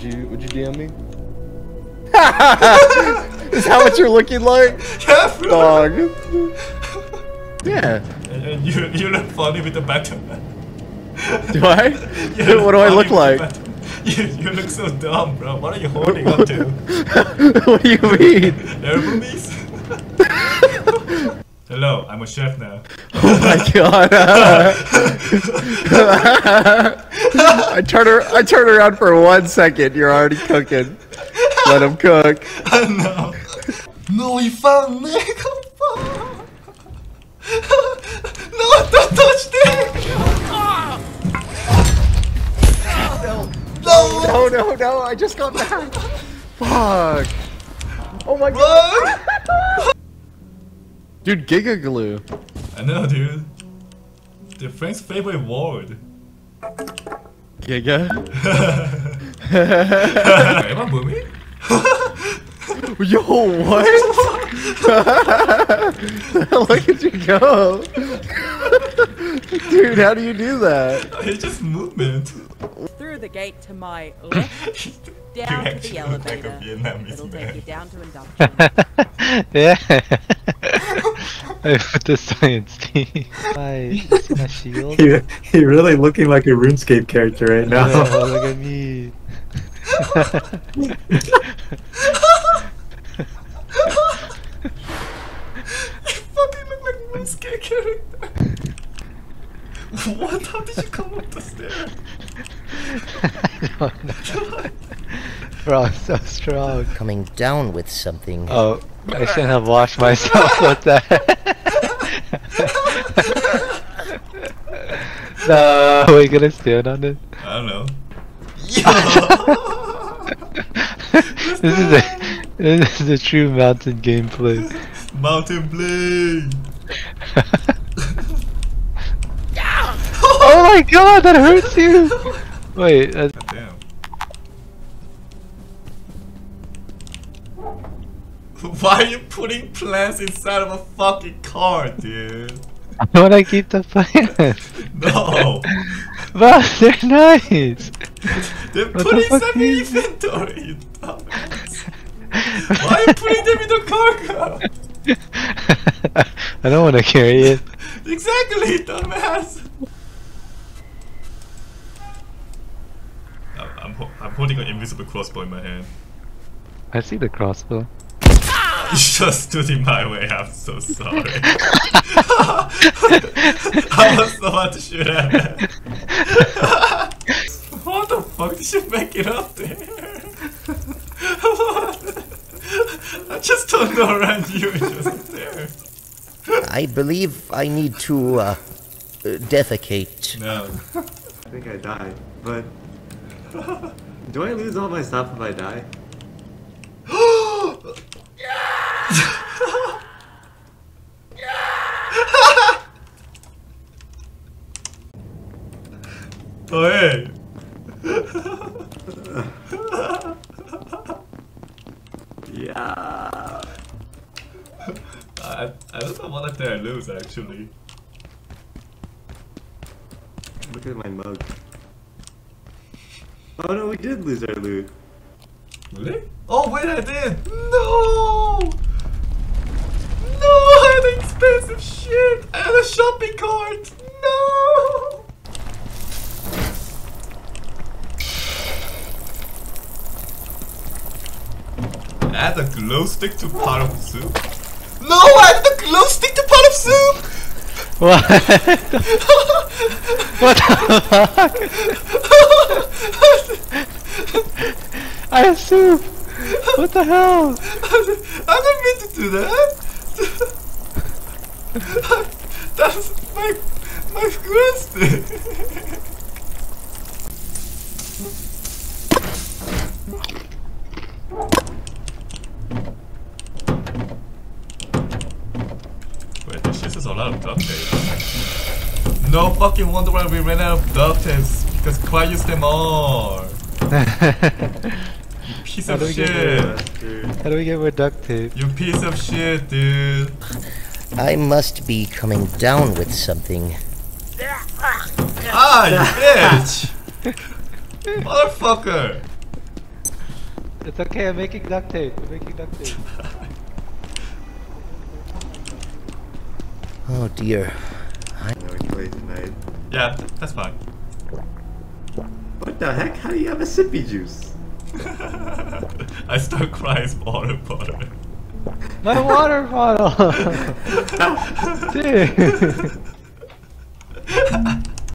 Would you would you DM me? Is that what you're looking like? Yeah, bro. Dog. Yeah. And, and you you look funny with the Batman. Do I? You what do I look like? You, you look so dumb, bro. What are you holding on to? what do you mean? Airbomies? Hello, I'm a chef now. Oh my god. I turn her I turn around for one second, you're already cooking. Let him cook. no. No, he found Nick. no, don't touch Nick. No. No no no, I just got back. Fuck. Oh my god. What? Dude, Giga Glue. I know, dude. The Frank's favorite word. Giga? Am I moving? Yo, what? Look at you go. Dude, how do you do that? It's just movement. Through the gate to my left, you down to the look like elevator. It'll take you down to induction. yeah. I put the science team. Why? It's my shield. He, he really looking like a RuneScape character right now. Oh, look at me. You fucking look like RuneScape character. what? How did you come up the stairs? Bro, I'm so strong. coming down with something. Oh, I shouldn't have washed myself with that. No, are we gonna stand on it? I don't know. this is a this is a true mountain gameplay. Mountain play. oh my god, that hurts you! Wait, that's, God damn. Why are you putting plants inside of a fucking car, dude? I wanna keep the plants. No! But they're nice! They're What putting fuck some in inventory, you dumbass. Why are you putting them in the cargo? I don't wanna carry it. Exactly, dumbass! I'm, I'm, ho- I'm holding an invisible crossbow in my hand. I see the crossbow. You just stood in my way, I'm so sorry. I was about to shoot at it. what the fuck did you make it up there? What? I just turned around you and just there. I believe I need to, uh, uh, defecate. No. I think I died, but do I lose all my stuff if I die? Oh hey! Yeah. I, I don't know what did I lose actually. Look at my mug. Oh no, we did lose our loot. Really? Oh wait, I did! No! No, I had expensive shit! I had a shopping cart! No! Add a glow stick to pot of soup? No, add the glow stick to pot of soup! What? what the fuck? I have soup! What the hell? I didn't mean to do that! That's my my glow stick! Wait, this a lot of duct tape. No fucking wonder why we ran out of duct tapes because Quiet used them all. Piece of do we shit. How do we get more duct tape? You piece of shit, dude. I must be coming down with something. Ah, you bitch! Motherfucker! It's okay, I'm making duct tape. I'm making duct tape. Oh dear. I know we play tonight. Yeah, that's fine. What the heck? How do you have a sippy juice? I stole Cry's water bottle. My water bottle! Dude!